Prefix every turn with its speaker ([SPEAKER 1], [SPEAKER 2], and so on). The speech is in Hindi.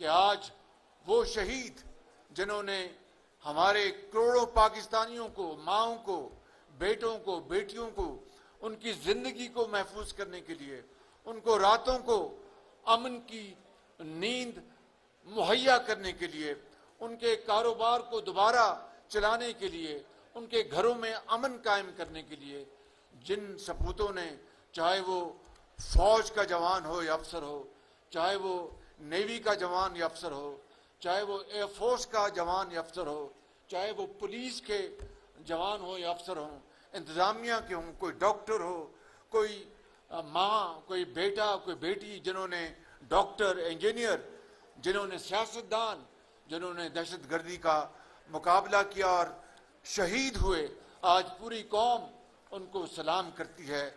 [SPEAKER 1] कि आज वो शहीद जिन्होंने हमारे करोड़ों पाकिस्तानियों को, माओ को, बेटों को, बेटियों को, उनकी ज़िंदगी को महफूज करने के लिए, उनको रातों को अमन की नींद मुहैया करने के लिए, उनके कारोबार को दोबारा चलाने के लिए, उनके घरों में अमन कायम करने के लिए, जिन सपूतों ने, चाहे वो फौज का जवान हो या अफसर हो, चाहे वो नेवी का जवान या अफसर हो, चाहे वो एयरफोर्स का जवान या अफसर हो, चाहे वो पुलिस के जवान हो या अफसर हो, इंतजामिया के हों, कोई डॉक्टर हो, कोई माँ, कोई बेटा, कोई बेटी, जिन्होंने डॉक्टर, इंजीनियर, जिन्होंने सियासतदान, जिन्होंने दहशत गर्दी का मुकाबला किया और शहीद हुए, आज पूरी कौम उनको सलाम करती है।